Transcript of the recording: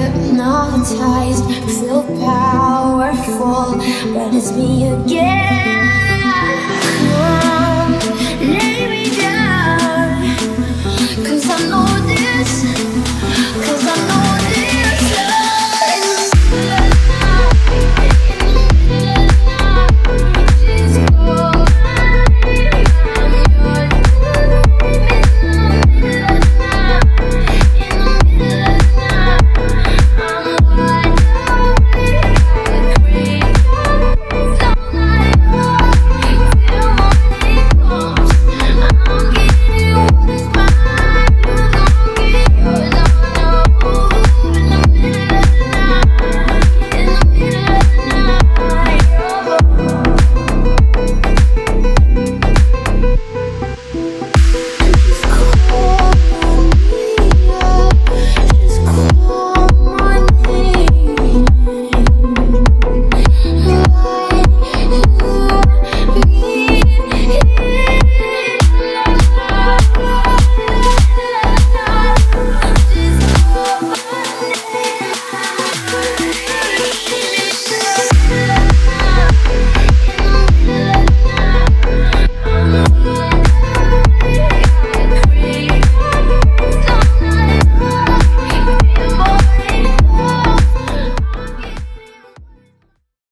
hypnotized, feel powerful, but it's me again.